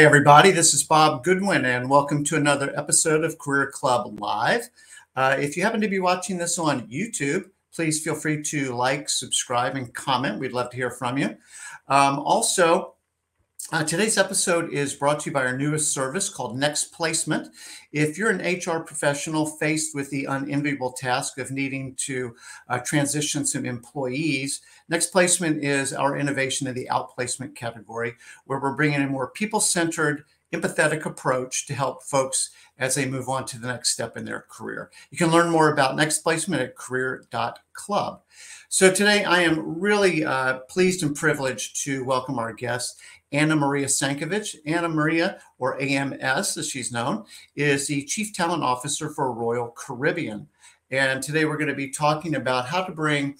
Hi, everybody. This is Bob Goodwin, and welcome to another episode of Career Club Live. Uh, if you happen to be watching this on YouTube, please feel free to like, subscribe, and comment. We'd love to hear from you. Um, also, uh, today's episode is brought to you by our newest service called Next Placement. If you're an HR professional faced with the unenviable task of needing to uh, transition some employees, Next Placement is our innovation in the outplacement category, where we're bringing a more people centered, empathetic approach to help folks as they move on to the next step in their career. You can learn more about Next Placement at career.club. So today I am really uh, pleased and privileged to welcome our guest, Ana Maria Sencovici. Ana Maria, or AMS as she's known, is the Chief Talent Officer for Royal Caribbean. And today we're going to be talking about how to bring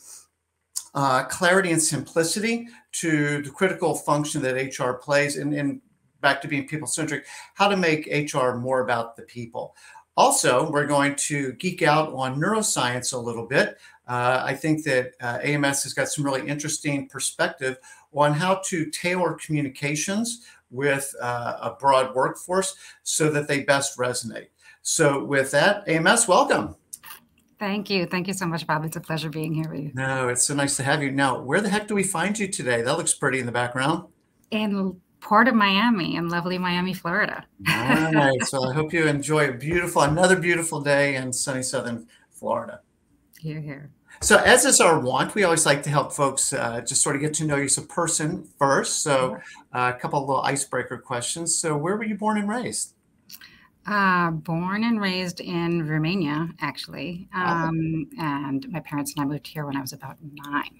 uh, clarity and simplicity to the critical function that HR plays and, and back to being people centric, how to make HR more about the people. Also, we're going to geek out on neuroscience a little bit. Uh, I think that uh, AMS has got some really interesting perspective on how to tailor communications with uh, a broad workforce so that they best resonate. So, with that, AMS, welcome. Thank you. Thank you so much, Bob. It's a pleasure being here with you. No, it's so nice to have you. Now, where the heck do we find you today? That looks pretty in the background. In Port of Miami, in lovely Miami, Florida. nice. Well, I hope you enjoy a beautiful, another beautiful day in sunny southern Florida. Here, here. So, as is our want, we always like to help folks uh, just sort of get to know you as a person first. So, uh, a couple of little icebreaker questions. So, where were you born and raised? Uh, born and raised in Romania, actually. Um, And my parents and I moved here when I was about nine.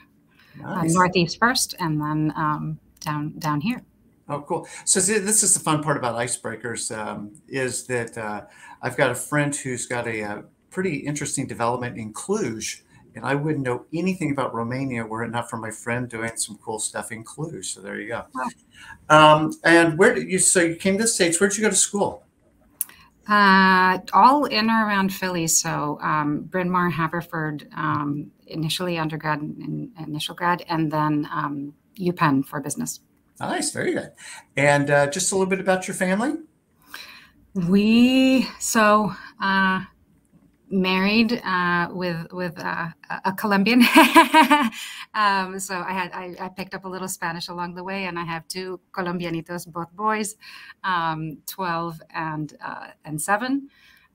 Uh, nice. Northeast first, and then um, down down here. Oh, cool. So this is the fun part about icebreakers um, is that uh, I've got a friend who's got a, a, uh, pretty interesting development in Cluj, and I wouldn't know anything about Romania were it not for my friend doing some cool stuff in Cluj. So there you go. Um, and where did you? So you came to the states. Where did you go to school? Uh, all in or around Philly. So um, Bryn Mawr, Haverford, um, initially undergrad and initial grad, and then um, UPenn for business. Nice, very good. And uh, just a little bit about your family. We so uh, married uh, with with uh, a Colombian. um, so I had I, I, picked up a little Spanish along the way, and I have two Colombianitos, both boys, um, twelve and uh, and seven,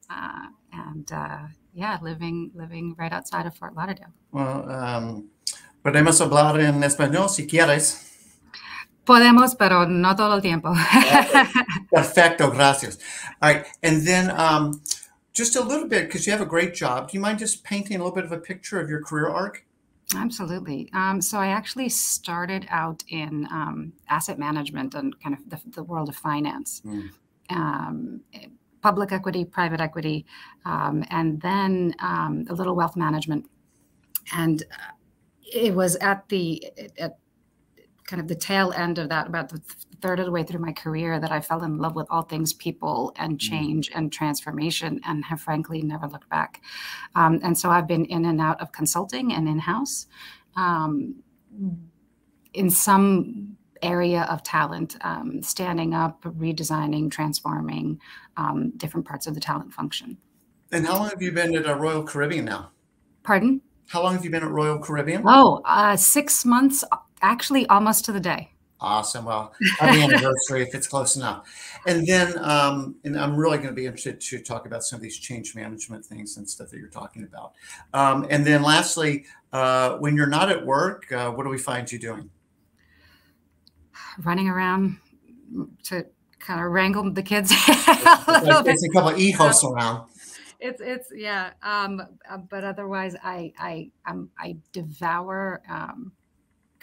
uh, and uh, yeah, living living right outside of Fort Lauderdale. Well, um, podemos hablar en español si quieres. Podemos, pero no todo el tiempo. Perfecto, gracias. All right, and then. Um, just a little bit because you have a great job. Do you mind just painting a little bit of a picture of your career arc? Absolutely. Um, so I actually started out in um, asset management and kind of the, the world of finance, mm. um, public equity, private equity, um, and then um, a little wealth management. And uh, it was at the at kind of the tail end of that, about the third of the way through my career, that I fell in love with all things people and mm. change and transformation, and have frankly never looked back. Um, and so I've been in and out of consulting and in house um, in some area of talent, um, standing up, redesigning, transforming um, different parts of the talent function. And how long have you been at a Royal Caribbean now? Pardon? How long have you been at Royal Caribbean? Oh, uh, six months actually almost to the day. Awesome. Well, happy anniversary if it's close enough. And then, um, and I'm really going to be interested to talk about some of these change management things and stuff that you're talking about. Um, and then, lastly, uh, when you're not at work, uh, what do we find you doing? Running around to kind of wrangle the kids. it's a couple of e-hosts around it's it's yeah um uh, but otherwise i i um, i devour um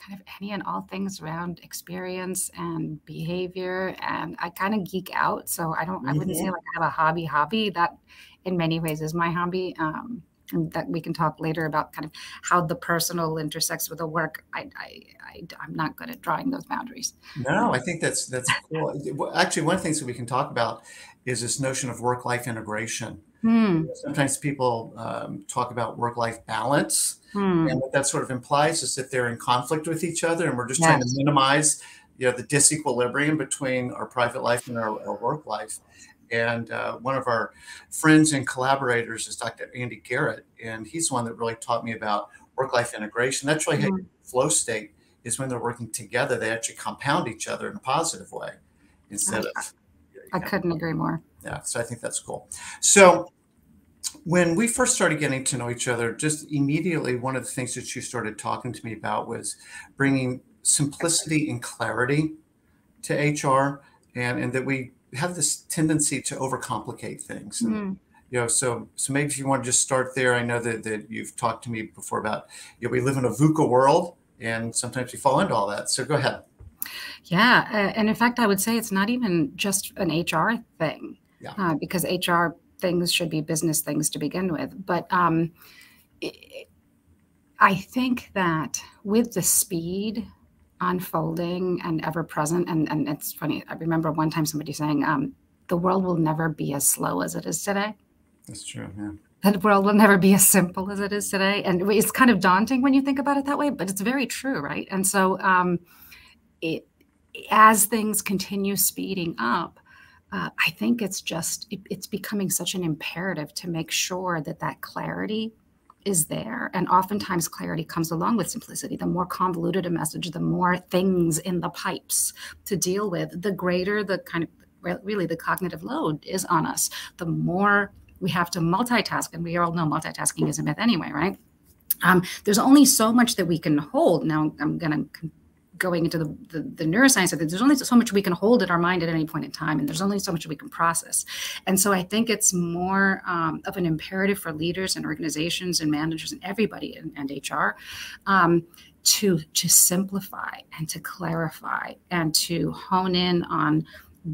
kind of any and all things around experience and behavior and i kind of geek out so i don't i wouldn't say mm-hmm. like i have a hobby hobby. That in many ways is my hobby um, and that we can talk later about kind of how the personal intersects with the work. I, I, I i'm not good at drawing those boundaries. No i think that's that's cool. Actually one of the things that we can talk about is this notion of work life integration Hmm. Sometimes people um, talk about work life balance. Hmm. And what that sort of implies is that they're in conflict with each other, and we're just yes. trying to minimize you know the disequilibrium between our private life and our, our work life. And uh, one of our friends and collaborators is Dr. Andy Garrett, and he's the one that really taught me about work-life integration. That's really mm-hmm. flow state is when they're working together, they actually compound each other in a positive way instead I, of. I couldn't agree more. Yeah, so I think that's cool. So when we first started getting to know each other, just immediately one of the things that you started talking to me about was bringing simplicity and clarity to HR, and and that we have this tendency to overcomplicate things. And, mm. You know, so so maybe if you want to just start there, I know that, that you've talked to me before about you know we live in a VUCA world, and sometimes we fall into all that. So go ahead. Yeah, uh, and in fact, I would say it's not even just an HR thing, yeah. uh, because HR things should be business things to begin with. But um, it, I think that with the speed unfolding and ever present, and, and it's funny, I remember one time somebody saying, um, the world will never be as slow as it is today. That's true, yeah. The world will never be as simple as it is today. And it's kind of daunting when you think about it that way, but it's very true, right? And so um, it, as things continue speeding up, uh, I think it's just it, it's becoming such an imperative to make sure that that clarity is there. And oftentimes, clarity comes along with simplicity. The more convoluted a message, the more things in the pipes to deal with, the greater the kind of really the cognitive load is on us. The more we have to multitask, and we all know multitasking is a myth anyway, right? Um, there's only so much that we can hold. Now, I'm going to going into the, the, the, neuroscience of it, there's only so much we can hold in our mind at any point in time, and there's only so much we can process. And so I think it's more um, of an imperative for leaders and organizations and managers and everybody in, and HR um, to to simplify and to clarify and to hone in on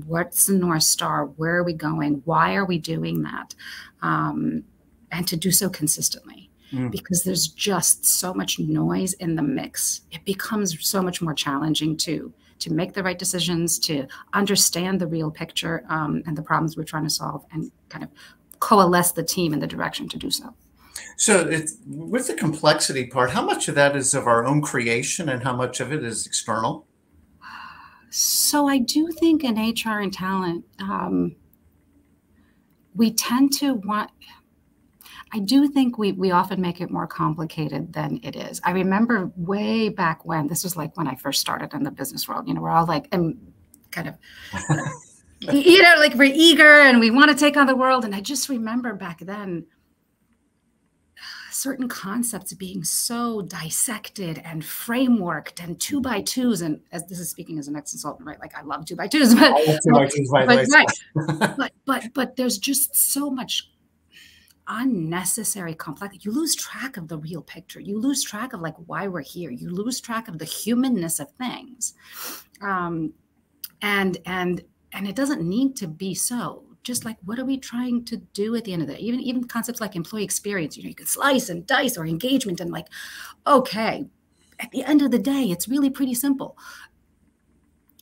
what's the north star, where are we going, why are we doing that, um, and to do so consistently mm. because there's just so much noise in the mix. It becomes so much more challenging to to make the right decisions, to understand the real picture um, and the problems we're trying to solve, and kind of coalesce the team in the direction to do so. So, it's, with the complexity part, how much of that is of our own creation, and how much of it is external? So, I do think in HR and talent, um, we tend to want I do think we we often make it more complicated than it is. I remember way back when this was like when I first started in the business world. You know, we're all like and kind of you know like we're eager and we want to take on the world. And I just remember back then uh, certain concepts being so dissected and frameworked and two by twos and as this is speaking as an ex-consultant right like i love two by twos but, two by twos, but, right. but but but there's just so much unnecessary complex. You lose track of the real picture. You lose track of like why we're here. You lose track of the humanness of things. Um, and and and it doesn't need to be so. Just like what are we trying to do at the end of the day? Even even concepts like employee experience you know you can slice and dice or engagement and like okay at the end of the day it's really pretty simple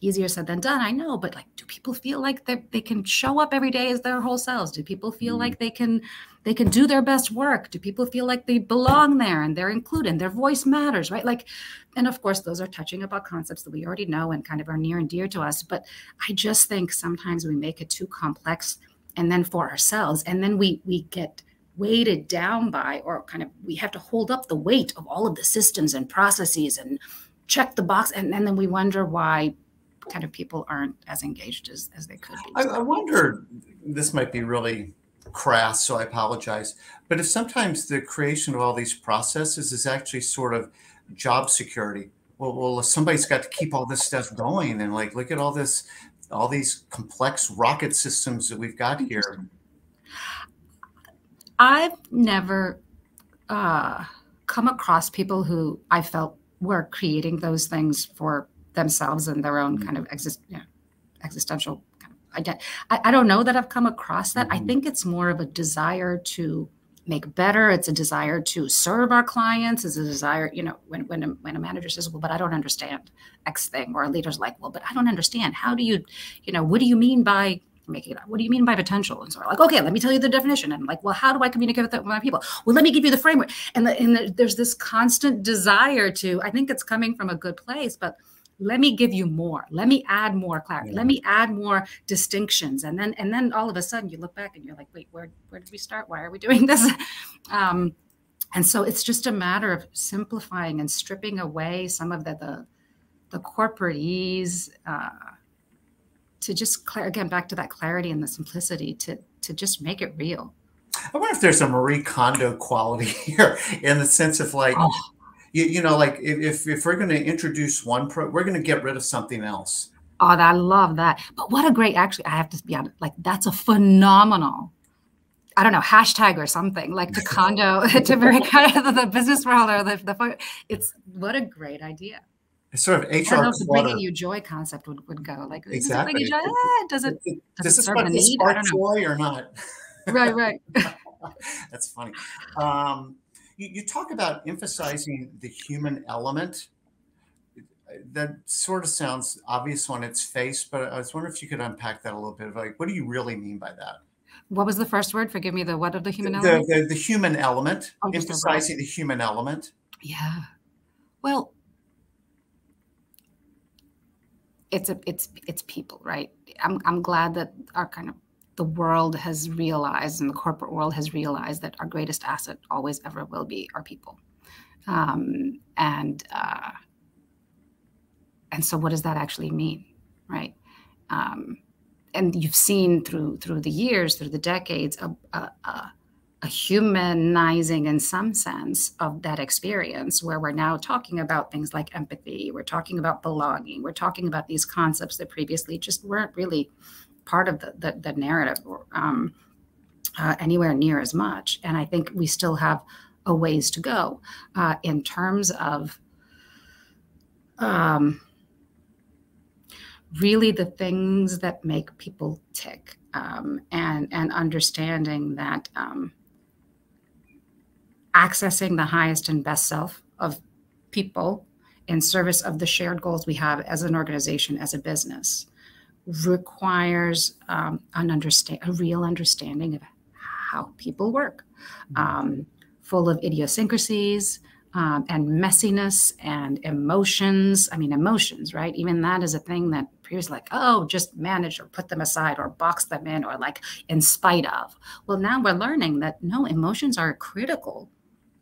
easier said than done i know but like do people feel like they they can show up every day as their whole selves? Do people feel mm. like they can they can do their best work? Do people feel like they belong there and they're included and their voice matters right? Like and of course those are touching about concepts that we already know and kind of are near and dear to us but i just think sometimes we make it too complex and then for ourselves and then we we get weighted down by or kind of we have to hold up the weight of all of the systems and processes and check the box and, and then we wonder why kind of people aren't as engaged as, as they could be. I, I wonder, this might be really crass, so I apologize. But if sometimes the creation of all these processes is actually sort of job security, well, well, somebody's got to keep all this stuff going, and like, look at all this, all these complex rocket systems that we've got here. I've never uh, come across people who I felt were creating those things for themselves and their own kind of exist, you know, existential kind of identity. I, I, don't know that I've come across that. Mm-hmm. I think it's more of a desire to make better. It's a desire to serve our clients. It's a desire, you know, when when a, when a manager says, "Well, but I don't understand X thing," or a leader's like, "Well, but I don't understand. How do you, you know, what do you mean by?" making it up. What do you mean by potential? And so we're like, okay, let me tell you the definition. And I'm like, well, how do I communicate with, that, with my people? Well, let me give you the framework. And, the, and the, there's this constant desire to, I think it's coming from a good place, but let me give you more. Let me add more clarity yeah. let me add more distinctions. And then and then all of a sudden you look back and you're like wait where where did we start? Why are we doing this? Um, and so it's just a matter of simplifying and stripping away some of the the, the corporate ease uh, to just clear again back to that clarity and the simplicity to to just make it real. I wonder if there's a Marie Kondo quality here in the sense of like, oh. You, you know, like if, if we're going to introduce one pro, we're going to get rid of something else. Oh, that I love that. But what a great, actually, I have to be honest, like that's a phenomenal, I don't know, hashtag or something like to Kondo, to very kind of the business world or the, the, it's what a great idea. It's sort of HR. I don't know if the bringing you joy concept would, would go like, exactly. It eh, does it, does it serve a need? I don't know. joy or not? right, right. That's funny. Um, you, you, talk about emphasizing the human element. That sort of sounds obvious on its face, but I was wondering if you could unpack that a little bit. Like, what do you really mean by that? What was the first word? Forgive me. The what of the human the, element? The, the, the human element. Oh, emphasizing the human element. Yeah. Well, it's a it's it's people, right? I'm I'm glad that our kind of the world has realized and the corporate world has realized that our greatest asset always ever will be our people. Um, and uh, and so what does that actually mean right? Um, and you've seen through through the years through the decades a, a, a humanizing in some sense of that experience where we're now talking about things like empathy we're talking about belonging we're talking about these concepts that previously just weren't really part of the, the, the narrative um, uh, anywhere near as much. And I think we still have a ways to go uh, in terms of um, really the things that make people tick um, and, and understanding that um, accessing the highest and best self of people in service of the shared goals we have as an organization, as a business, requires um, an understand a real understanding of how people work, mm-hmm. um, full of idiosyncrasies um, and messiness and emotions. I mean, emotions, right? Even that is a thing that previously, like, oh, just manage or put them aside or box them in or like in spite of. Well, now we're learning that no, emotions are critical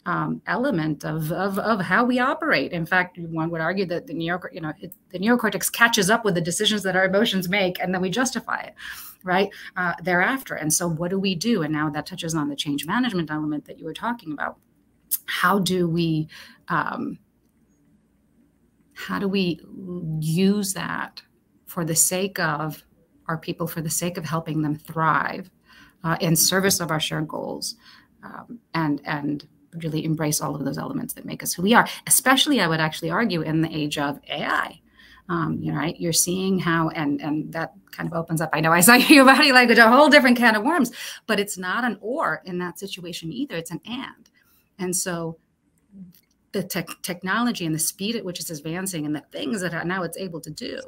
um, element of, of, of how we operate. In fact, one would argue that the neo, you know, it, the neocortex catches up with the decisions that our emotions make, and then we justify it, right uh, thereafter. And so, what do we do? And now that touches on the change management element that you were talking about. How do we, um, how do we use that for the sake of our people, for the sake of helping them thrive, uh, in service of our shared goals, um, and and really embrace all of those elements that make us who we are, especially I would actually argue in the age of AI. Um, you know, right? You're seeing how, and and that kind of opens up. I know I saw your body language, a whole different can of worms, but it's not an or in that situation either. It's an and, and so the te- technology and the speed at which it's advancing and the things that now it's able to do,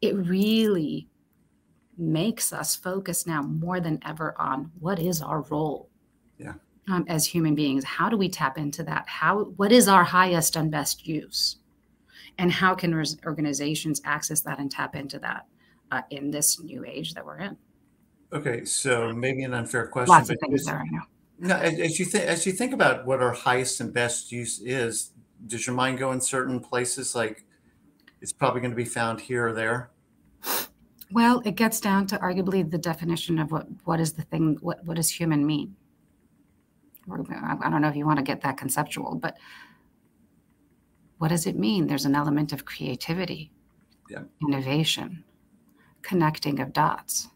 it really makes us focus now more than ever on what is our role. Yeah um, as human beings how do we tap into that? How what is our highest and best use? And how can organizations access that and tap into that uh, in this new age that we're in? Okay so maybe an unfair question lots of things there i know. No, as you think as you think about what our highest and best use is does your mind go in certain places like it's probably going to be found here or there? Well it gets down to arguably the definition of what what is the thing what what does human mean I don't know if you want to get that conceptual, but what does it mean? There's an element of creativity, yeah. innovation, connecting of dots,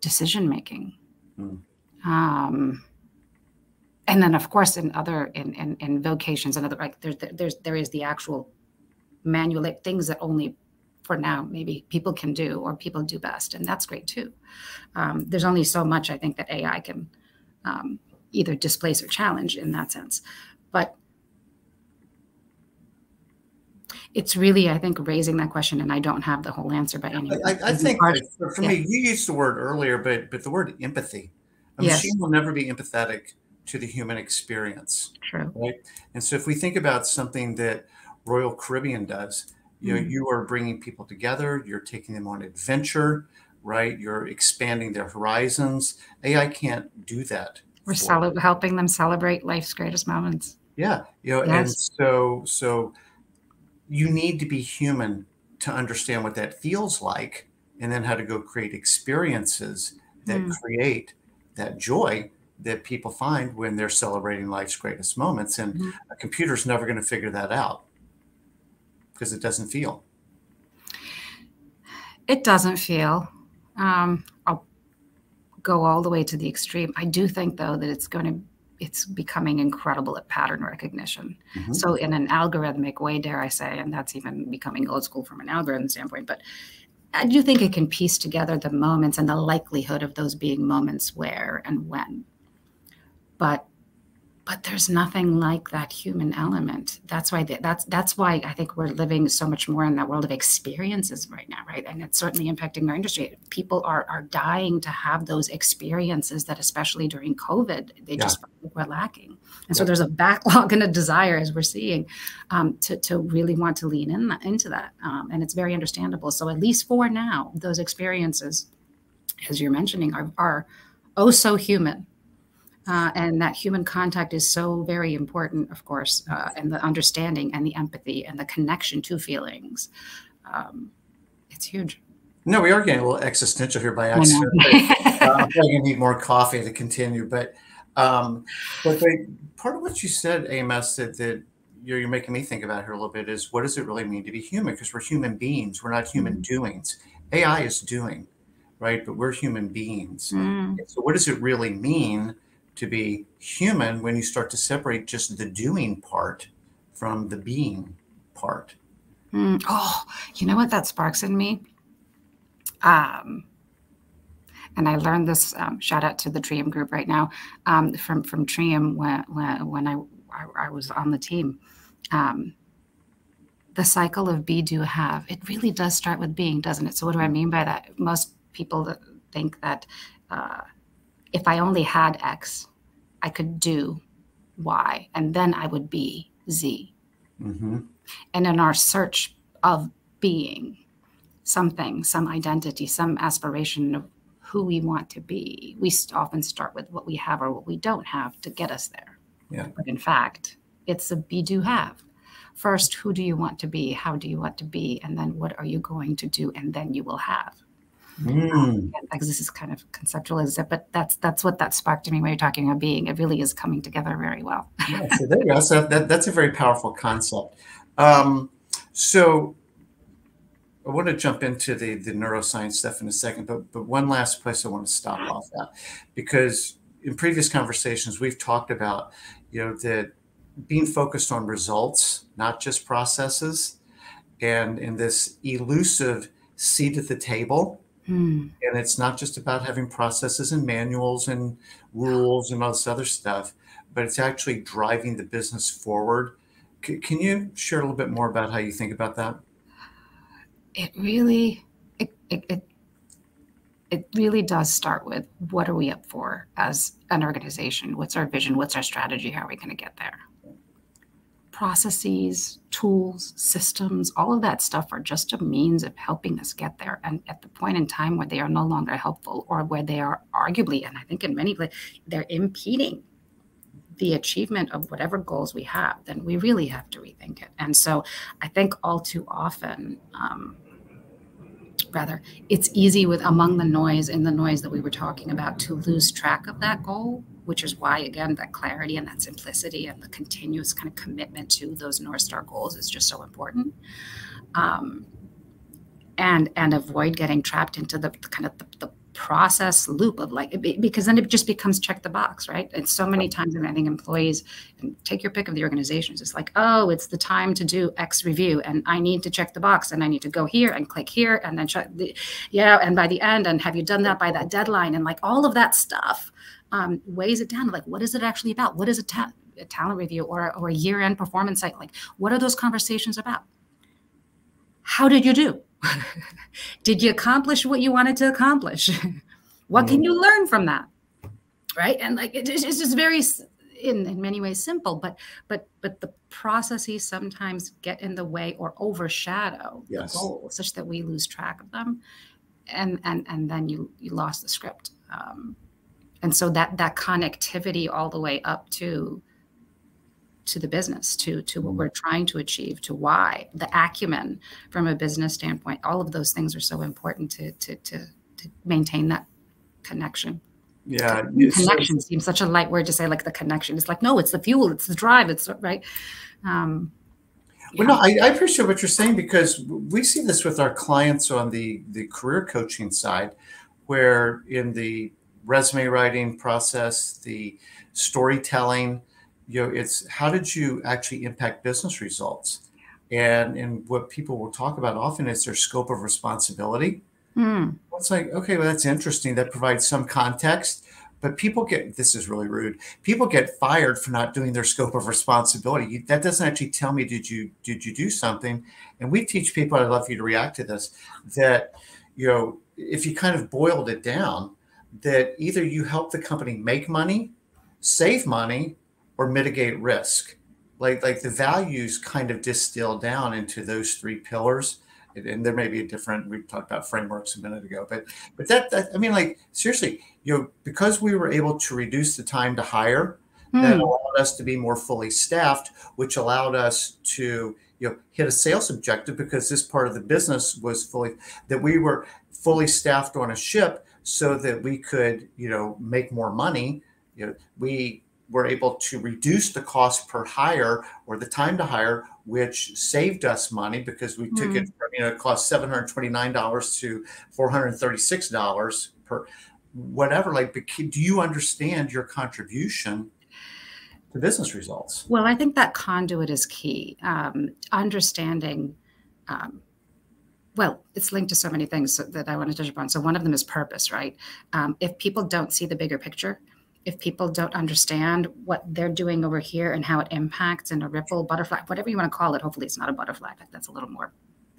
decision making. Mm. Um, and then, of course, in other in, in, in vocations and other like there's there's there is the actual manual things that only for now maybe people can do or people do best, and that's great too. Um, there's only so much I think that AI can um, either displace or challenge in that sense. But it's really, I think, raising that question, and I don't have the whole answer by any. I, I think for, for yeah. me, you used the word earlier, but but the word empathy. A yes. machine will never be empathetic to the human experience. True. Right. And so, if we think about something that Royal Caribbean does, You know, mm. you are bringing people together. You're taking them on adventure, right? You're expanding their horizons. AI can't do that. We're cel- helping them celebrate life's greatest moments. Yeah, you know, yes. and so so you need to be human to understand what that feels like, and then how to go create experiences that mm. create that joy that people find when they're celebrating life's greatest moments. And mm-hmm. a computer's never going to figure that out because it doesn't feel. It doesn't feel. Um, go all the way to the extreme. I do think, though, that it's going to it's becoming incredible at pattern recognition. Mm-hmm. So in an algorithmic way, dare I say, and that's even becoming old school from an algorithm standpoint, but I do think it can piece together the moments and the likelihood of those being moments where and when but but there's nothing like that human element. That's why that's that's why i think we're living so much more in that world of experiences right now right? And it's certainly impacting our industry. People are are dying to have those experiences that especially during covid they yeah. just were lacking. And so there's a backlog and a desire as we're seeing um, to, to really want to lean in into that um, and it's very understandable. So at least for now those experiences as you're mentioning are, are oh so human uh, and that human contact is so very important, of course, uh, and the understanding and the empathy and the connection to feelings. Um, it's huge. No, we are getting a little existential here by accident. uh, I'm probably gonna need more coffee to continue, but um, but part of what you said, Amos, that that you're, you're, making me think about here a little bit is what does it really mean to be human? Because we're human beings, we're not human mm. doings. AI is doing, right? But we're human beings. Mm. So what does it really mean? To be human when you start to separate just the doing part from the being part. Mm, oh, you know what that sparks in me? Um, and I learned this. Um, shout out to the Trium group right now um, from from Trium when when, when I, I, I was on the team. Um, the cycle of be, do, have. It really does start with being, doesn't it? So what do I mean by that? Most people think that uh, if I only had X, I could do Y, and then I would be Z. Mm-hmm. And in our search of being something, some identity, some aspiration of who we want to be, we often start with what we have or what we don't have to get us there. Yeah. But in fact, it's a be do have. First, who do you want to be? How do you want to be? And then what are you going to do? And then you will have. Mm. Because this is kind of conceptual, is it? But that's that's what that sparked to me when you're talking about being. It really is coming together very well. yeah, so there you go. So that, that's a very powerful concept. Um, so I want to jump into the the neuroscience stuff in a second, but but one last place I want to stop off at because in previous conversations we've talked about you know that being focused on results, not just processes, and in this elusive seat at the table Mm. And it's not just about having processes and manuals and rules and all this other stuff, but it's actually driving the business forward. C- can you share a little bit more about how you think about that? It really, it, it, it, it really does start with what are we up for as an organization? What's our vision? What's our strategy? How are we going to get there? Processes, tools, systems, all of that stuff are just a means of helping us get there. And at the point in time where they are no longer helpful or where they are arguably, and I think in many places, they're impeding the achievement of whatever goals we have, then we really have to rethink it. And so I think all too often, um, rather, it's easy with among the noise in the noise that we were talking about to lose track of that goal which is why again that clarity and that simplicity and the continuous kind of commitment to those north star goals is just so important. Um, and and avoid getting trapped into the kind of the, the process loop of like because then it just becomes check the box right? And so many times and i think employees take your pick of the organizations it's like oh it's the time to do x review and i need to check the box and i need to go here and click here and then check the yeah and by the end and have you done that by that deadline and like all of that stuff um, weighs it down like what is it actually about? What is a, ta- a talent review or, or a year-end performance site like what are those conversations about? How did you do? Did you accomplish what you wanted to accomplish? What can you learn from that? Right? And like it, it's just very in, in many ways simple, but but but the processes sometimes get in the way or overshadow yes. the goal such that we lose track of them, and and and then you you lost the script. Um, and so that that connectivity all the way up to to the business to to what we're trying to achieve to why the acumen from a business standpoint all of those things are so important to to to, to maintain that connection. Yeah connection seems such a light word to say like the connection. It's like no it's the fuel it's the drive it's right? Um well, no, I, I, appreciate what you're saying because we see this with our clients on the the career coaching side, where in the resume writing process, the storytelling, you know, it's how did you actually impact business results, and and what people will talk about often is their scope of responsibility. Mm. It's like, okay, well, that's interesting. That provides some context. But people get this is really rude. People get fired for not doing their scope of responsibility. That doesn't actually tell me did you did you do something. And we teach people. I'd love for you to react to this. That you know, if you kind of boiled it down, that either you help the company make money, save money, or mitigate risk. Like like the values kind of distill down into those three pillars and there may be a different we talked about frameworks a minute ago but but that, that i mean like seriously you know because we were able to reduce the time to hire mm. that allowed us to be more fully staffed which allowed us to you know hit a sales objective because this part of the business was fully that we were fully staffed on a ship so that we could you know make more money you know we were able to reduce the cost per hire or the time to hire which saved us money because we took mm. it hmm. from, you know, it cost $729 to $436 per whatever. Like, do you understand your contribution to business results? Well, I think that conduit is key. Um, understanding, um, well, it's linked to so many things that I want to touch upon. So one of them is purpose, right? Um, if people don't see the bigger picture, if people don't understand what they're doing over here and how it impacts in a ripple butterfly whatever you want to call it hopefully it's not a butterfly but that's a little more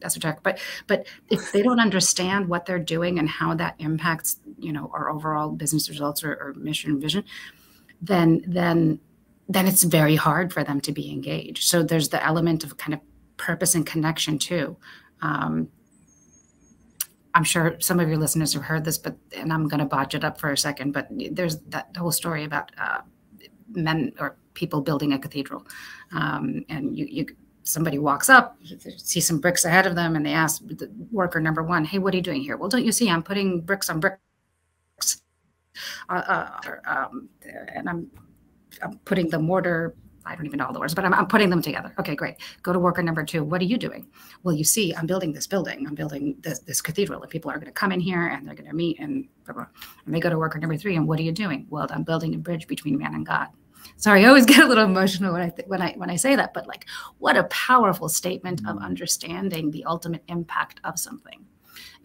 esoteric but but if they don't understand what they're doing and how that impacts you know our overall business results or, or mission and vision then then then it's very hard for them to be engaged so there's the element of kind of purpose and connection too um, I'm sure some of your listeners have heard this, but and I'm going to botch it up for a second. But there's that whole story about uh, men or people building a cathedral, um, and you, you somebody walks up, see some bricks ahead of them, and they ask the worker number one, "Hey, what are you doing here?" Well, don't you see I'm putting bricks on bricks, uh, uh, um, and I'm I'm putting the mortar I don't even know all the words, but I'm, I'm, putting them together. Okay, great. Go to worker number two. What are you doing? Well, you see, I'm building this building. I'm building this, this cathedral, and people are going to come in here and they're going to meet and blah, blah. and they go to worker number three. And what are you doing? Well, I'm building a bridge between man and God. Sorry, I always get a little emotional when I when I when I say that, but like, what a powerful statement of mm. understanding the ultimate impact of something.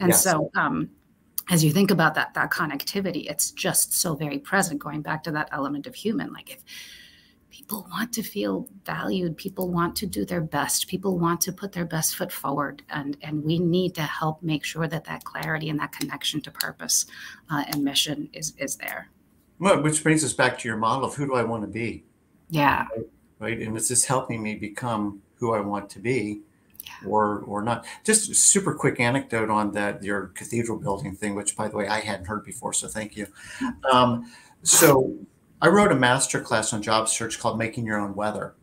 And yes. so, um, as you think about that that connectivity, it's just so very present. Going back to that element of human, like if people want to feel valued. People want to do their best. People want to put their best foot forward. And and we need to help make sure that that clarity and that connection to purpose uh, and mission is is there. Well which brings us back to your model of who do i want to be. Yeah. Right, right? and is this helping me become who i want to be yeah. or or not. Just a super quick anecdote on that your cathedral building thing which by the way i hadn't heard before so thank you. Um, so I wrote a master class on job search called Making Your Own Weather.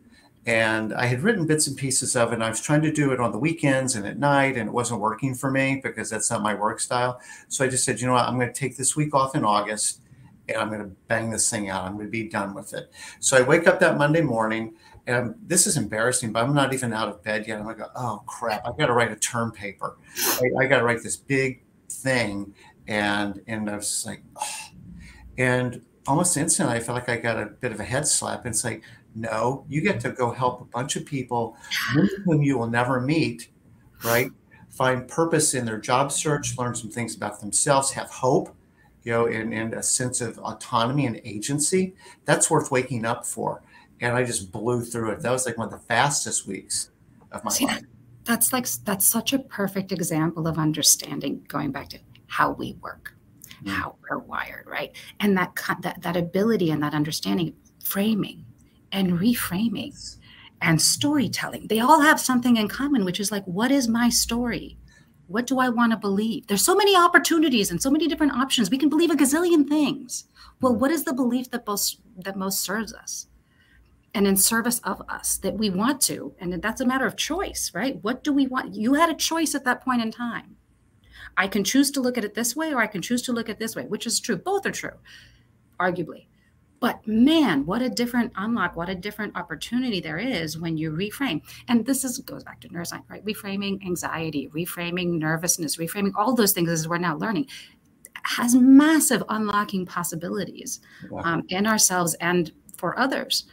And I had written bits and pieces of it. And I was trying to do it on the weekends and at night, and it wasn't working for me because that's not my work style. So I just said, you know what, I'm going to take this week off in August and I'm going to bang this thing out. I'm going to be done with it. So I wake up that Monday morning, and I'm, this is embarrassing, but I'm not even out of bed yet. I'm like, oh crap, I've got to write a term paper. I, I got to write this big thing, and and I was like, oh. and almost instantly, I felt like I got a bit of a head slap. And it's like, no, you get to go help a bunch of people whom you will never meet, right? Find purpose in their job search, learn some things about themselves, have hope, you know, and, and a sense of autonomy and agency. That's worth waking up for. And I just blew through it. That was like one of the fastest weeks of my See, life. That's like that's such a perfect example of understanding going back to how we work. Mm. how we're wired, right? And that that that ability and that understanding framing and reframing and storytelling. They all have something in common, which is like, what is my story? What do I want to believe? There's so many opportunities and so many different options. We can believe a gazillion things. Well, what is the belief that most that most serves us? And in service of us that we want to, and that's a matter of choice, right? What do we want? You had a choice at that point in time. I can choose to look at it this way, or I can choose to look at it this way, which is true. Both are true, arguably. But man, what a different unlock, what a different opportunity there is when you reframe. And this is goes back to neuroscience, right? Reframing anxiety, reframing nervousness, reframing all those things as we're now learning has massive unlocking possibilities wow. um, in ourselves and for others.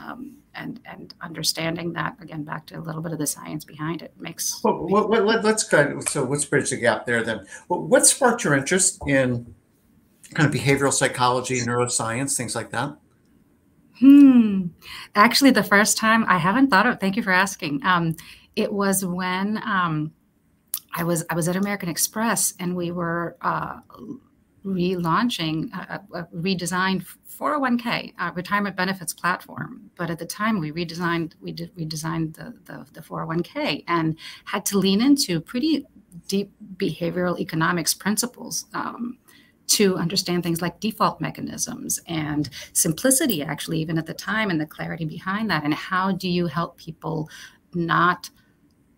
Um, and and understanding that again back to a little bit of the science behind it makes well, well, let, us kind of so let's bridge the gap there then what sparked your interest in kind of behavioral psychology, neuroscience, things like that? Hmm. Actually, the first time I haven't thought of. Thank you for asking. Um, it was when um, I was I was at American Express and we were uh, relaunching a, a, redesigned 401k uh, retirement benefits platform. But at the time, we redesigned we did redesigned the, the the 401k and had to lean into pretty deep behavioral economics principles. Um, to understand things like default mechanisms and simplicity, actually, even at the time, and the clarity behind that. And how do you help people not,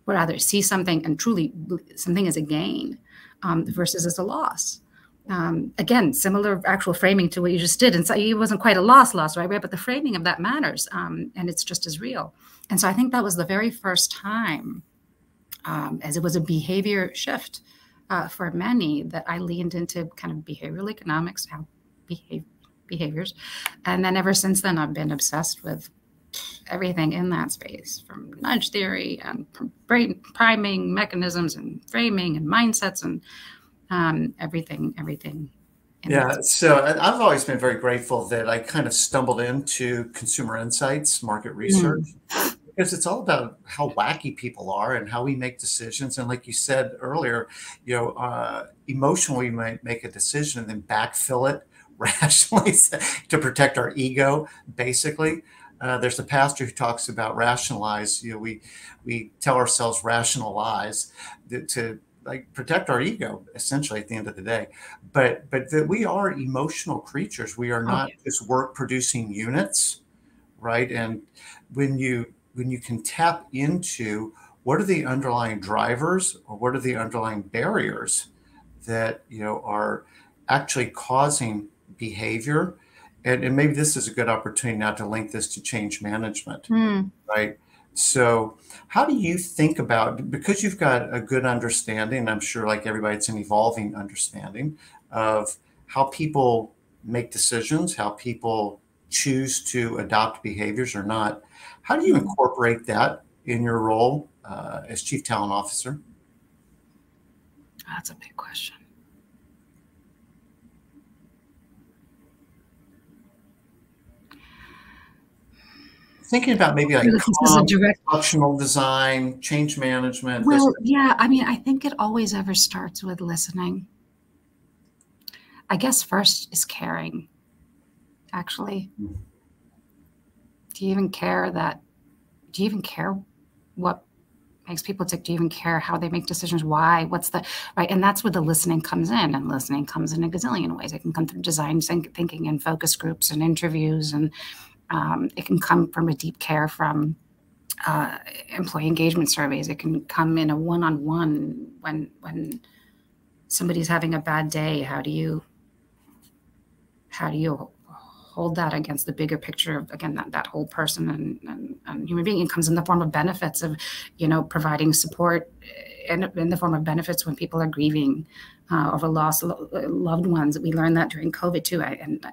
or rather, see something and truly something as a gain um, versus as a loss? Um, again, similar actual framing to what you just did. And so it wasn't quite a loss, loss, right? But the framing of that matters, um, and it's just as real. And so I think that was the very first time, um, as it was a behavior shift uh, for many that I leaned into kind of behavioral economics, how behave, behaviors. And then ever since then, I've been obsessed with everything in that space from nudge theory and brain priming mechanisms and framing and mindsets and um, everything, everything. Yeah, so I've always been very grateful that I kind of stumbled into consumer insights, market research. Mm because it's all about how wacky people are and how we make decisions. And like you said earlier, you know, uh, emotionally we might make a decision and then backfill it rationally to protect our ego, basically. Uh, there's a pastor who talks about rationalize. You know, we we tell ourselves rational lies to, to like protect our ego, essentially at the end of the day. But but that we are emotional creatures. We are not okay. just work producing units, right? And when you when you can tap into what are the underlying drivers or what are the underlying barriers that you know are actually causing behavior and, and maybe this is a good opportunity now to link this to change management mm. right so how do you think about because you've got a good understanding i'm sure like everybody it's an evolving understanding of how people make decisions how people choose to adopt behaviors or not how do you mm-hmm. incorporate that in your role uh, as Chief Talent Officer? That's a big question. Thinking about maybe like comp, direct... functional design, change management. Well, yeah, I mean, I think it always ever starts with listening. I guess first is caring, actually. Do you even care that do you even care what makes people tick do you even care how they make decisions why what's the right and that's where the listening comes in and listening comes in a gazillion ways it can come through design thinking and focus groups and interviews and um, it can come from a deep care from uh, employee engagement surveys. It can come in a one-on-one when when somebody's having a bad day. How do you how do you hold that against the bigger picture of again that, that whole person and, and, and human being? It comes in the form of benefits of you know providing support in, in the form of benefits when people are grieving uh, over lost lo- loved ones. We learned that during covid too. I, and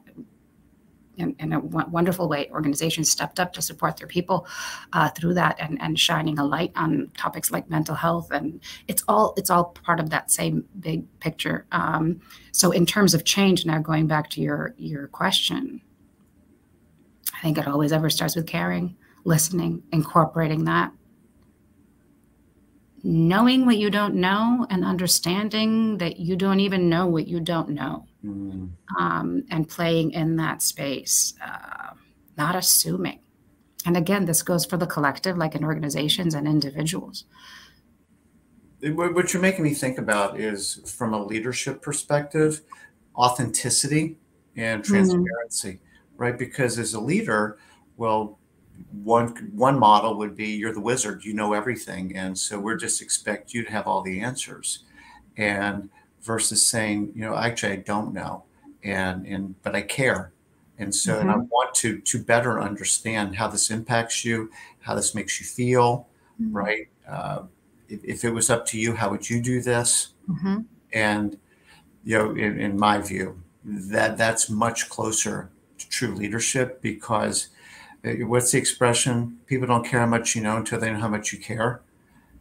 in, in, a wonderful way, organizations stepped up to support their people uh, through that and, and shining a light on topics like mental health. And it's all it's all part of that same big picture. Um, so in terms of change, now going back to your your question, I think it always ever starts with caring, listening, incorporating that. Knowing what you don't know and understanding that you don't even know what you don't know, mm. um, and playing in that space. Uh, not assuming. And again, this goes for the collective, like in organizations and individuals. What you're making me think about is from a leadership perspective, authenticity and mm-hmm. transparency, mm-hmm. right? Because as a leader, well, one one model would be you're the wizard, you know everything, and so we're just expect you to have all the answers, and versus saying, you know, actually I don't know, and and but I care, and so mm-hmm. and I mm-hmm. want to to better understand how this impacts you, how this makes you feel, mm-hmm. right? Uh, if, if, it was up to you, how would you do this? Mm-hmm. And you know, in, in my view, that that's much closer to true leadership because uh, what's the expression? People don't care how much you know until they know how much you care.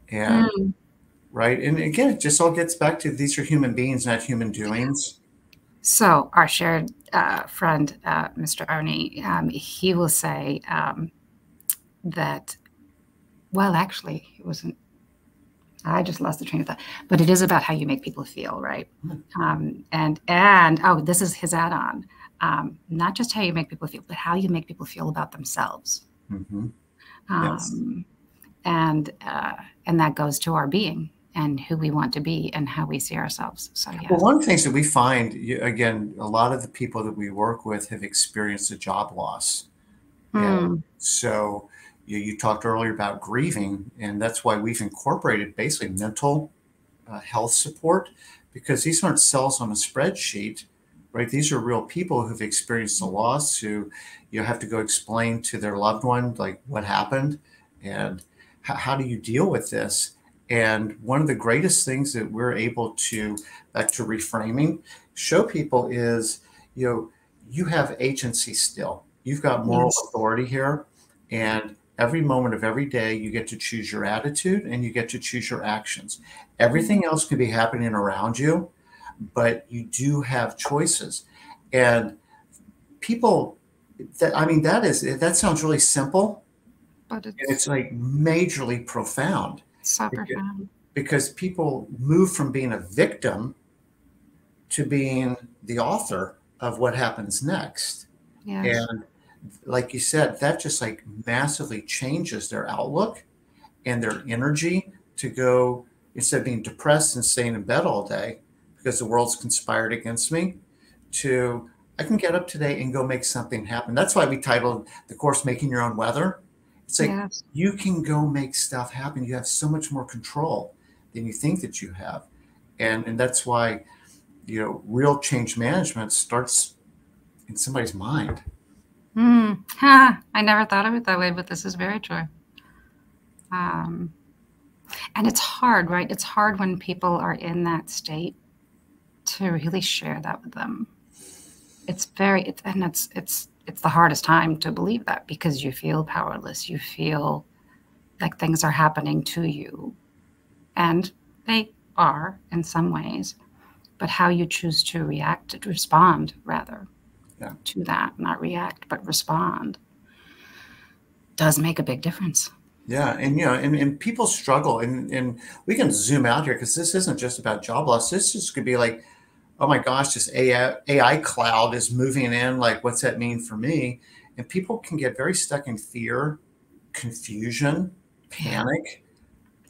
And mm. Right. And again, it just all gets back to these are human beings, not human doings. So our shared uh, friend, uh, Mr. Arnie, um, he will say um, that, well, actually, it wasn't I just lost the train of thought. But it is about how you make people feel, right? Hmm. Um, and and oh, this is his add-on. Um, not just how you make people feel, but how you make people feel about themselves. Mm-hmm. Yes. Um, and uh, and that goes to our being and who we want to be and how we see ourselves. So yeah. Well, one of the things that we find again, a lot of the people that we work with have experienced a job loss. Mm. so you, you talked earlier about grieving, and that's why we've incorporated basically mental uh, health support because these aren't cells on a spreadsheet, right? These are real people who've experienced a loss who you have to go explain to their loved one like what happened and how, how do you deal with this. And one of the greatest things that we're able to, back to reframing, show people is, you know, you have agency still. You've got moral yes. authority here. And every moment of every day, you get to choose your attitude and you get to choose your actions. Everything mm-hmm. else could be happening around you, but you do have choices. And people, that I mean, that is that sounds really simple, but it's, it's like majorly profound. So because. Because people move from being a victim to being the author of what happens next. And like you said, that just like massively changes their outlook and their energy to go instead of being depressed and staying in bed all day because the world's conspired against me to I can get up today and go make something happen. That's why we titled the course Making Your Own Weather. It's like yes. you can go make stuff happen. You have so much more control than you think that you have. And and that's why you know real change management starts in somebody's mind. Mm. Ha, I never thought of it that way, but this is very true. Um, and it's hard, right? It's hard when people are in that state to really share that with them. It's very, it's, and it's, it's, it's the hardest time to believe that because you feel powerless. You feel like things are happening to you. And they are in some ways, but how you choose to react, to respond, rather, yeah. to that, not react, but respond, does make a big difference. Yeah, and you know, and, and people struggle, and and we can zoom out here because this isn't just about job loss. This just could be like, oh my gosh, this AI, AI cloud is moving in. Like, what's that mean for me? And people can get very stuck in fear, confusion, panic,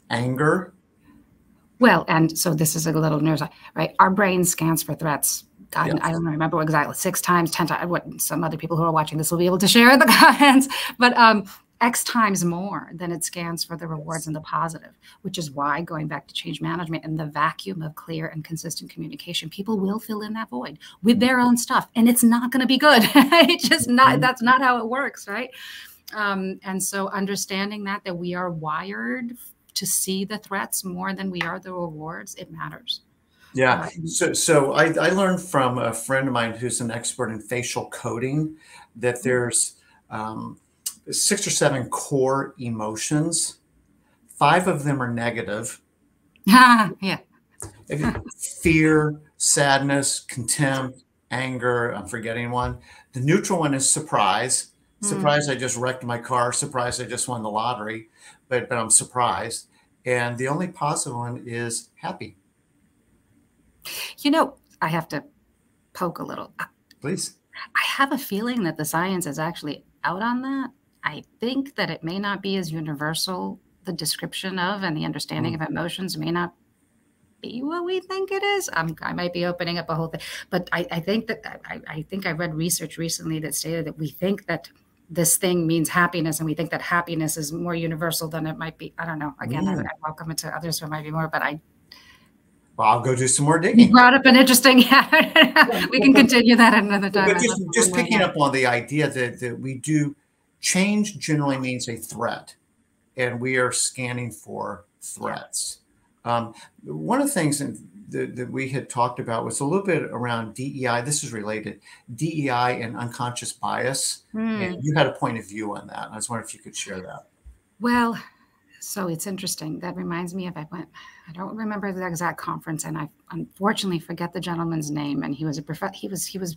anger. Well, and so this is a little news, right? Our brain scans for threats God, yes. I don't remember exactly six times, ten times. What some other people who are watching this will be able to share in the comments, but um, X times more than it scans for the rewards and the positive, which is why going back to change management and the vacuum of clear and consistent communication, people will fill in that void with their own stuff, and it's not going to be good. it's just not. Mm-hmm. That's not how it works, right? Um, and so understanding that that we are wired to see the threats more than we are the rewards, it matters. Yeah. So, so I, I learned from a friend of mine who's an expert in facial coding that mm-hmm. there's um, six or seven core emotions. Five of them are negative. yeah. Fear, sadness, contempt, anger. I'm forgetting one. The neutral one is surprise. Hmm. Surprise! I just wrecked my car. Surprise! I just won the lottery. But but I'm surprised. And the only positive one is happy. You know, I have to poke a little. Please. I have a feeling that the science is actually out on that. I think that it may not be as universal. The description of and the understanding mm. of emotions may not be what we think it is. I'm, I might be opening up a whole thing, but I, I think that I, I think I read research recently that stated that we think that this thing means happiness and we think that happiness is more universal than it might be i don't know again I, I, welcome it to others who might be more but i well, I'll go do some more digging. You brought up an interesting. we can continue that another time. But just, just picking up on the idea that, that we do change generally means a threat, and we are scanning for threats. Um, one of the things that, that, we had talked about was a little bit around DEI. This is related DEI and unconscious bias. Mm. And you had a point of view on that. I was wondering if you could share that. Well, so it's interesting. That reminds me of I went. I don't remember the exact conference, and I unfortunately forget the gentleman's name. And he was a prof- He was he was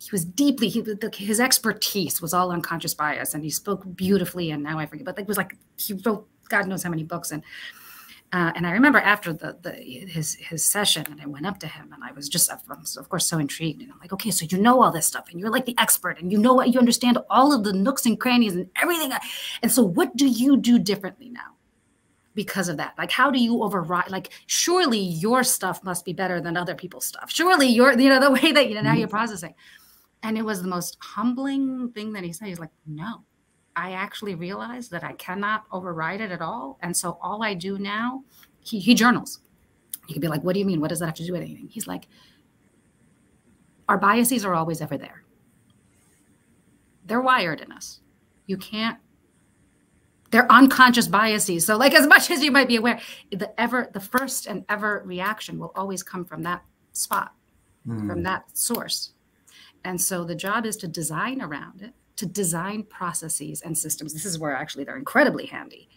he was deeply he his expertise was all unconscious bias, and he spoke beautifully. And now I forget, but it was like he wrote God knows how many books and uh, and I remember after the, the his his session, and I went up to him, and I was just, of course, so intrigued. And I'm like, okay, so you know all this stuff, and you're like the expert, and you know what, you understand all of the nooks and crannies and everything. And so, what do you do differently now? Because of that, like, how do you override? Like, surely your stuff must be better than other people's stuff. Surely your, you know, the way that you know now you're mm-hmm. processing. And it was the most humbling thing that he said. He's like, no, I actually realized that I cannot override it at all. And so all I do now, he, he journals. You could be like, what do you mean? What does that have to do with anything? He's like, our biases are always ever there. They're wired in us. You can't, they're unconscious biases. So, like, as much as you might be aware, the ever, the first and ever reaction will always come from that spot, mm. from that source. And so the job is to design around it to design processes and systems. This is where actually they're incredibly handy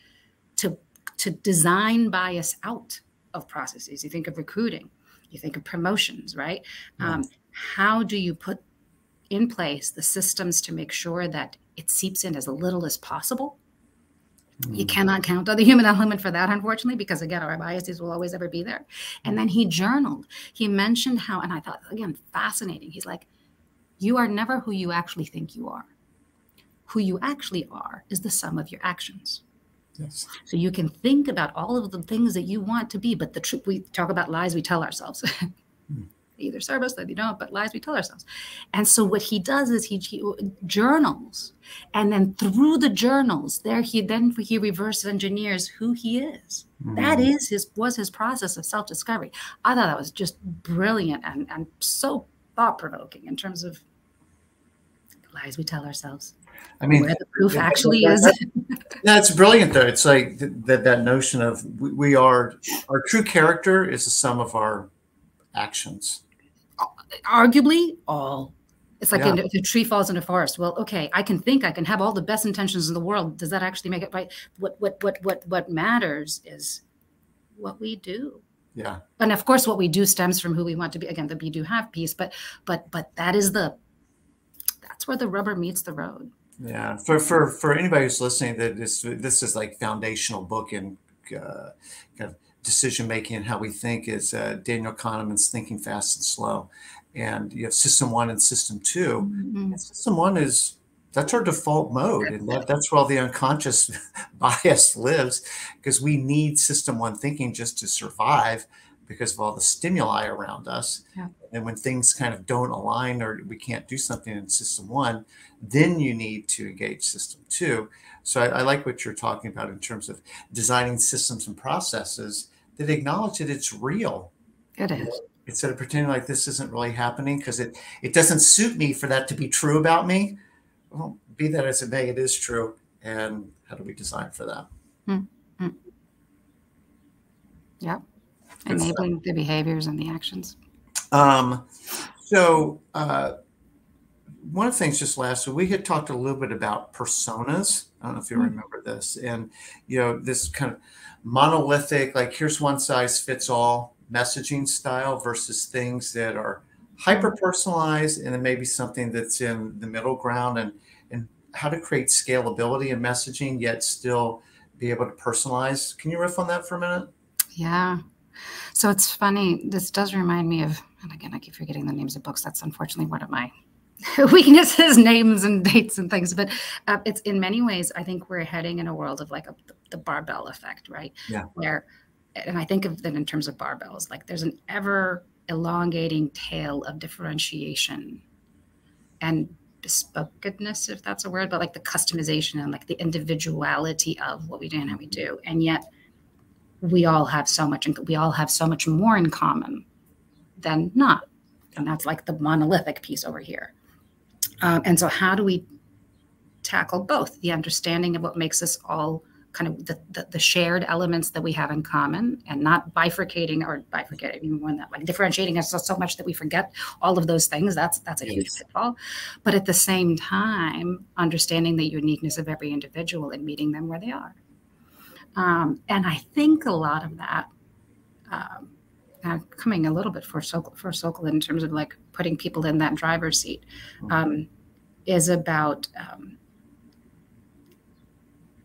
to, to design bias out of processes. You think of recruiting, you think of promotions, right? Um, how do you put in place the systems to make sure that it seeps in as little as possible? You hmm. cannot count on the human element for that, unfortunately, because again, our biases will always ever be there. And then he journaled. He mentioned how, and I thought, again, fascinating. He's like, you are never who you actually think you are who you actually are is the sum of your actions. Yes. So you can think about all of the things that you want to be, but the truth we talk about lies we tell ourselves. mm. either serve us, that they don't, but lies we tell ourselves. And so what he does is he, he, journals, and then through the journals, there he then he reverse engineers who he is. Mm. That is his was his process of self discovery. I thought that was just brilliant and and so thought provoking in terms of lies we tell ourselves. I mean, where the proof actually is. That's brilliant, though. It's like that that notion of we, we are our true character is the sum of our actions. Arguably, all. It's like yeah. if a tree falls in a forest. Well, okay, I can think, I can have all the best intentions in the world. Does that actually make it right? What what what what what matters is what we do. Yeah. And of course, what we do stems from who we want to be. Again, the be do have piece, but but but that is the that's where the rubber meets the road. Yeah, for for for anybody who's listening, that this this is like foundational book in uh, kind of decision making and how we think is uh, Daniel Kahneman's Thinking Fast and Slow, and you have System One and System 2 mm-hmm. system One is that's our default mode, and that, that's where all the unconscious bias lives, because we need System One thinking just to survive because of all the stimuli around us. Yeah. And when things kind of don't align or we can't do something in system one, then you need to engage system two. So I, I like what you're talking about in terms of designing systems and processes that acknowledge that it's real. It is. Instead of pretending like this isn't really happening because it, it doesn't suit me for that to be true about me. Well, be that as it may, it is true. And how do we design for that? Mm-hmm. Yeah enabling the behaviors and the actions. Um, so uh, one of the things just last week we had talked a little bit about personas. I don't know if you mm-hmm. remember this, and you know this kind of monolithic, like here's one size fits all messaging style versus things that are hyper personalized, and then maybe something that's in the middle ground, and and how to create scalability in messaging yet still be able to personalize. Can you riff on that for a minute? Yeah. So it's funny. This does remind me of, and again, I keep forgetting the names of books. That's unfortunately one of my weaknesses, names, and dates and things. But uh, it's in many ways, I think we're heading in a world of like a, the barbell effect, right? Yeah. Where, and I think of it in terms of barbells, like there's an ever elongating tail of differentiation and bespokeness, if that's a word, but like the customization and like the individuality of what we do and how we do. And yet we all have so much, and we all have so much more in common than not. And that's like the monolithic piece over here. Um, and so, how do we tackle both the understanding of what makes us all kind of the, the, the, shared elements that we have in common and not bifurcating or bifurcating even more than that like differentiating us so much that we forget all of those things that's that's a yes. huge pitfall but at the same time understanding the uniqueness of every individual and meeting them where they are um, and i think a lot of that um, coming a little bit for Sokol, for Sokol in terms of like putting people in that driver's seat mm-hmm. um, is about um,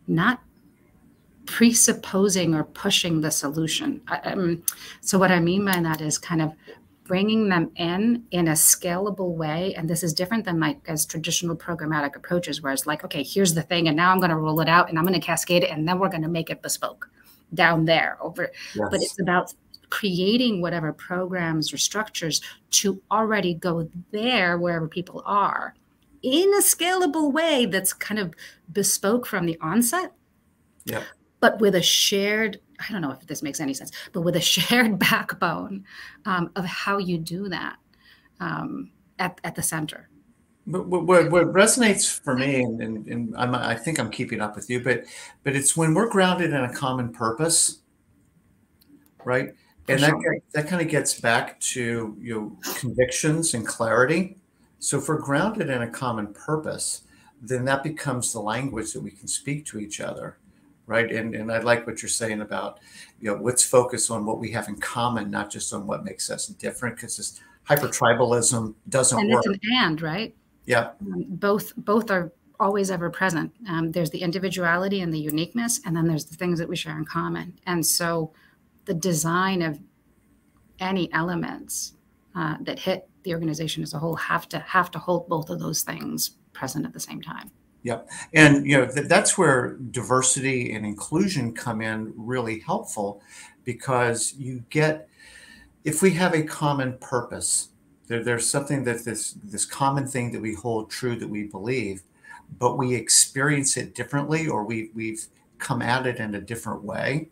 not presupposing or pushing the solution. I, um, so what I mean by that is kind of bringing them in in a scalable way and this is different than like as traditional programmatic approaches where it's like okay here's the thing and now i'm going to roll it out and i'm going to cascade it and then we're going to make it bespoke down there over yes. but it's about creating whatever programs or structures to already go there wherever people are in a scalable way that's kind of bespoke from the onset. Yeah. But with a shared, I don't know if this makes any sense, but with a shared backbone um, of how you do that um, at, at the center. But what, what resonates for me, and, and, and i think I'm keeping up with you, but but it's when we're grounded in a common purpose, right? and that, that kind of gets back to you know, convictions and clarity. So if we're grounded in a common purpose, then that becomes the language that we can speak to each other, right? And and I like what you're saying about you know let's focus on what we have in common, not just on what makes us different, because this hyper tribalism doesn't and work. it's an and, right? Yeah. Um, both both are always ever present. Um, there's the individuality and the uniqueness, and then there's the things that we share in common. And so the design of any elements uh, that hit the organization as a whole have to have to hold both of those things present at the same time. Yep, and you know th- that's where diversity and inclusion come in really helpful, because you get if we have a common purpose, there, there's something that this this common thing that we hold true that we believe, but we experience it differently, or we we've come at it in a different way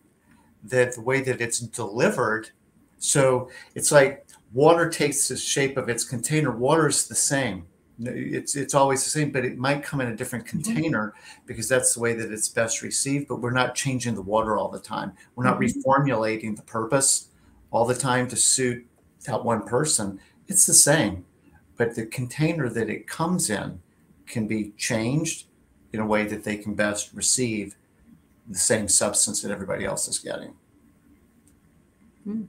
that the way that it's delivered. So it's like water takes the shape of its container. Water is the same. It's it's always the same, but it might come in a different mm-hmm. container mm-hmm. because that's the way that it's best received. But we're not changing the water all the time. We're not mm-hmm. reformulating the purpose all the time to suit that one person. It's the same, but the container that it comes in can be changed in a way that they can best receive the same substance that everybody else is getting. Mm.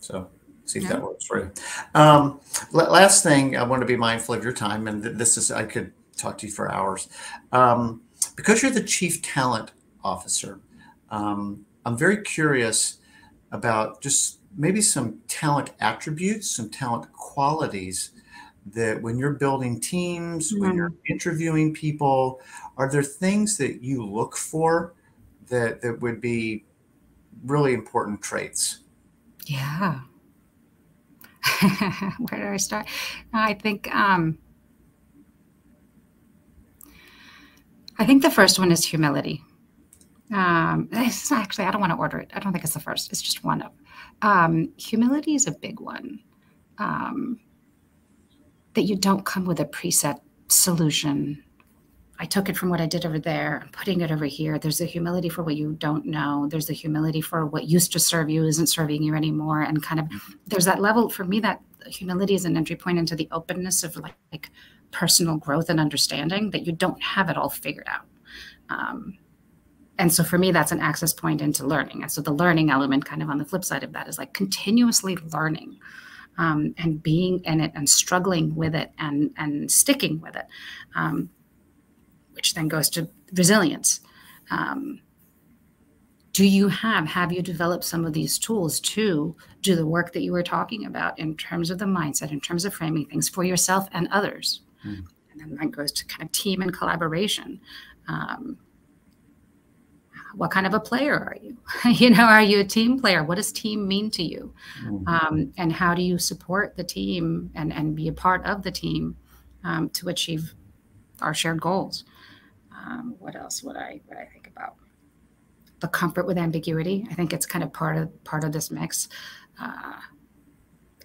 So see if yeah. that works for you. Um, last thing, I want to be mindful of your time, and this is I could talk to you for hours. Um, because you're the chief talent officer, um, I'm very curious about just maybe some talent attributes, some talent qualities that when you're building teams, mm-hmm. when you're interviewing people, are there things that you look for that that would be really important traits? Yeah. Where do I start? I think um, I think the first one is humility. Um, it's actually I don't want to order it. I don't think it's the first. It's just one of. Um, humility is a big one. Um, that you don't come with a preset solution I took it from what I did over there, I'm putting it over here. There's a humility for what you don't know. There's a humility for what used to serve you isn't serving you anymore. And kind of there's that level for me that humility is an entry point into the openness of like, like personal growth and understanding that you don't have it all figured out. Um, and so for me, that's an access point into learning. And so the learning element, kind of on the flip side of that, is like continuously learning. Um, and being in it and struggling with it and and sticking with it. Um, which then goes to resilience. Um, do you have have you developed some of these tools to do the work that you were talking about in terms of the mindset in terms of framing things for yourself and others Mm. And then that goes to kind of team and collaboration. Um, what kind of a player are you? you know, are you a team player? What does team mean to you? Mm-hmm. Um, and how do you support the team and, and be a part of the team um, to achieve our shared goals? Um, what else would I would I think about? The comfort with ambiguity. I think it's kind of part of part of this mix. Uh,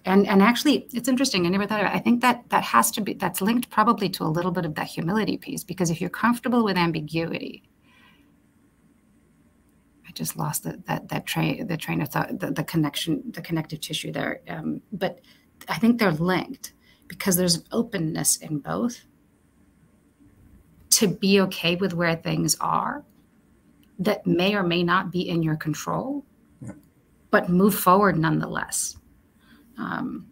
and and actually, it's interesting. I never thought of it. I think that that has to be that's linked probably to a little bit of that humility piece because if you're comfortable with ambiguity, I just lost the, that that train the train of thought the, the connection the connective tissue there. Um, but I think they're linked because there's openness in both to be okay with where things are that may or may not be in your control, yeah. but move forward nonetheless. Um,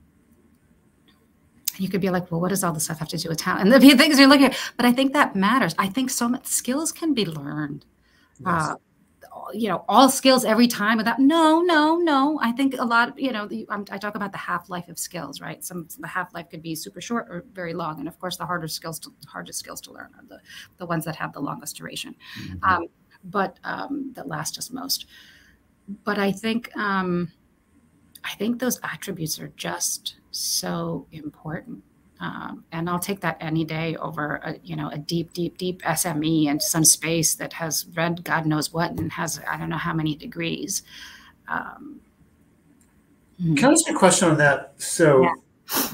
you could be like, well, what does all this stuff have to do with talent? And there'll be things you're looking at, but I think that matters. I think so much skills can be learned. Yes. Uh, you know all skills every time without no no no. I think a lot you know i talk about the half life of skills right? Some the half life could be super short or very long and of course the harder skills to, hardest skills to learn are the the ones that have the longest duration. Mm-hmm. um, but um, that last us most. But i think um, i think those attributes are just so important um, and I'll take that any day over a you know a deep, deep, deep SME in some space that has read God knows what and has I don't know how many degrees. Um, Can I ask a question on that? So yeah.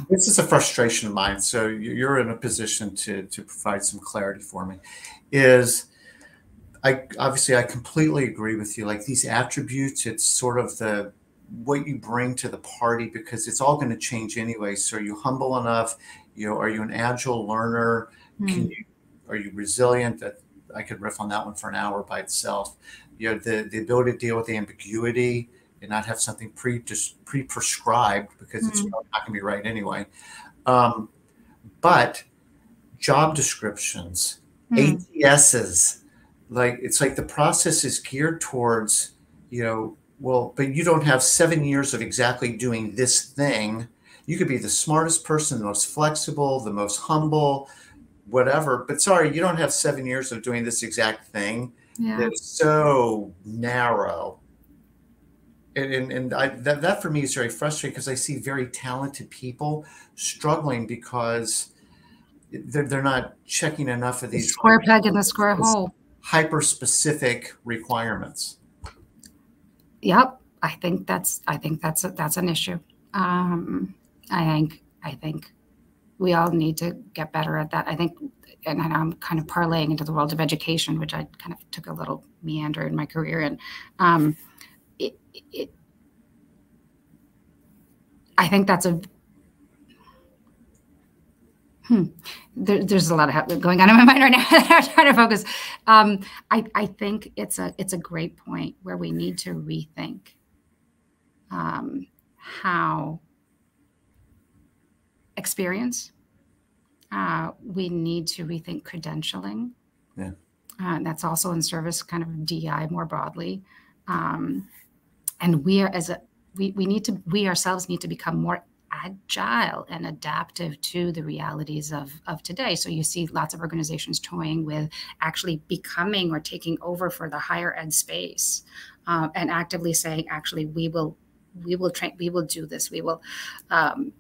this is a frustration of mine. So you're in a position to to provide some clarity for me. Is I obviously I completely agree with you. Like these attributes, it's sort of the what you bring to the party because it's all going to change anyway. So are you humble enough? You know, are you an agile learner? Mm. Can hmm. you are you resilient? That I could riff on that one for an hour by itself. You know, the the ability to deal with the ambiguity and not have something pre just pre prescribed because mm. it's hmm. not going to be right anyway. Um, but job descriptions, mm. ATSs, like it's like the process is geared towards you know well, but you don't have seven years of exactly doing this thing. You could be the smartest person, the most flexible, the most humble, whatever. But sorry, you don't have seven years of doing this exact thing. Yeah. It's so narrow. And, and, and I, that, that for me is very frustrating because I see very talented people struggling because they're, they're not checking enough of these the square peg in the square hole hyper specific requirements. Yep, I think that's I think that's a, that's an issue. Um, I think I think we all need to get better at that. I think, and I'm kind of parlaying into the world of education, which I kind of took a little meander in my career, and um, it, it, I think that's a Hmm. There, there's a lot of going on in my mind right now. I'm trying to focus. Um, I, I think it's a it's a great point where we need to rethink um, how experience. Uh, we need to rethink credentialing. Yeah. Uh, that's also in service kind of DI more broadly. Um, and we are as a we, we need to we ourselves need to become more agile and adaptive to the realities of, of today. So you see lots of organizations toying with actually becoming or taking over for the higher ed space uh, and actively saying, actually, we will we will train we will do this we will um,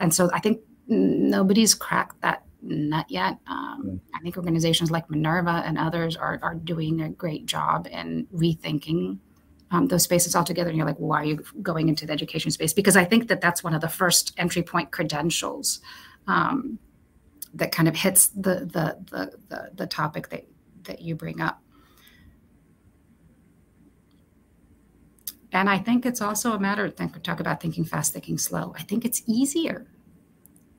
and so i think nobody's cracked that nut yet um, mm. i think organizations like minerva and others are, are doing a great job in rethinking um, those spaces altogether and you're like why are you going into the education space? Because i think that that's one of the first entry point credentials um, that kind of hits the, the the the, the topic that that you bring up. And i think it's also a matter of think, talk about thinking fast thinking slow. I think it's easier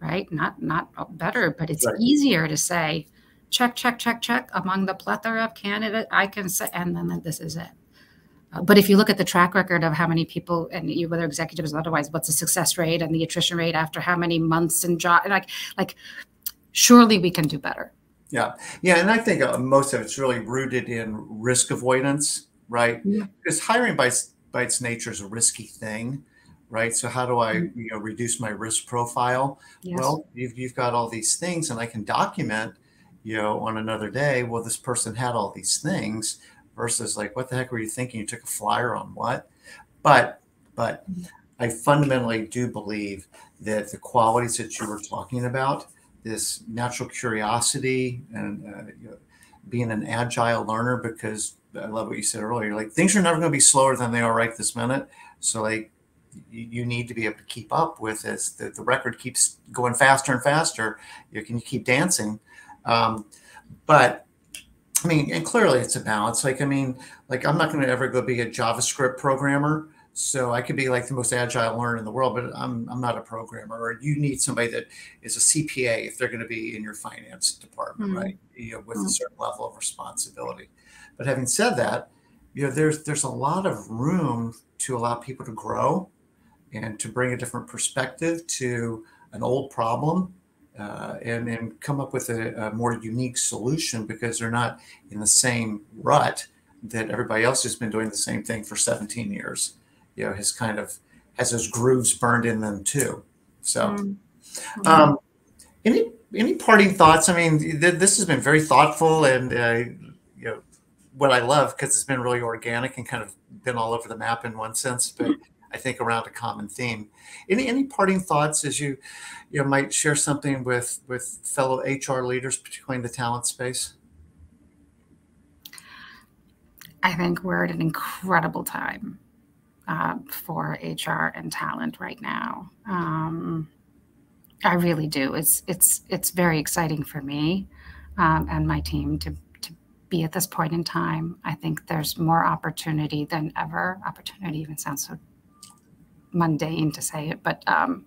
right? Not not better but it's right. easier to say check check check check among the plethora of candidate i can say and then this is it uh, but if you look at the track record of how many people and you, whether executives or otherwise, what's the success rate and the attrition rate after how many months and job, like, like, surely we can do better. Yeah, yeah, and I think uh, most of it's really rooted in risk avoidance, right? Yeah. Because hiring by by its nature is a risky thing, right? So how do I, mm-hmm. you know, reduce my risk profile? Yes. Well, you've, you've got all these things and I can document, you know, on another day, well, this person had all these things versus like, what the heck were you thinking? You took a flyer on what? But, but. I fundamentally do believe that the qualities that you were talking about, this natural curiosity and uh, you know, being an agile learner, because I love what you said earlier, like things are never going to be slower than they are right this minute. So like you, need to be able to keep up with as the, the record keeps going faster and faster. You can keep dancing. Um, but I mean, and clearly it's a balance. Like, I mean, like I'm not going to ever go be a JavaScript programmer. So I could be like the most agile learner in the world, but I'm, I'm not a programmer. Or you need somebody that is a CPA if they're going to be in your finance department, mm-hmm. right? You know, with mm-hmm. a certain level of responsibility. But having said that, you know, there's there's a lot of room to allow people to grow and to bring a different perspective to an old problem uh, and, and come up with a, a, more unique solution because they're not in the same rut that everybody else has been doing the same thing for 17 years. You know, has kind of has those grooves burned in them too. So, mm-hmm. um, any any parting thoughts? I mean, th- this has been very thoughtful, and uh, you know, what I love because it's been really organic and kind of been all over the map in one sense, but. Mm-hmm I think, around a common theme. Any any parting thoughts as you you know, might share something with with fellow HR leaders, particularly in the talent space? I think we're at an incredible time uh, for HR and talent right now. Um, I really do. It's it's it's very exciting for me um, and my team to to be at this point in time. I think there's more opportunity than ever. Opportunity even sounds so mundane to say it, but um,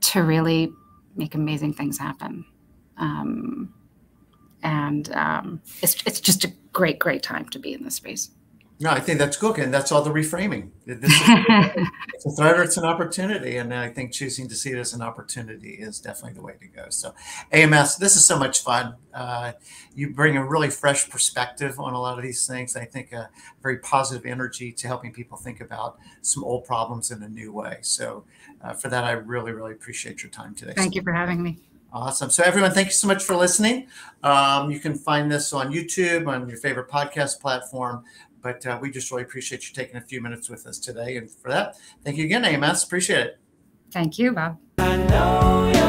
to really make amazing things happen. Um, and um, it's it's just a great, great time to be in this space. No, I think that's good, and that's all the reframing. This is, it's a threat or it's an opportunity, and I think choosing to see it as an opportunity is definitely the way to go. So, AMS, this is so much fun. Uh, you bring a really fresh perspective on a lot of these things. I think a very positive energy to helping people think about some old problems in a new way. So, uh, for that, I really, really appreciate your time today. Thank so. you for having me. Awesome. So, everyone, thank you so much for listening. Um, you can find this on YouTube, on your favorite podcast platform. But uh, we just really appreciate you taking a few minutes with us today. And for that, thank you again, AMS. Appreciate it. Thank you, Bob.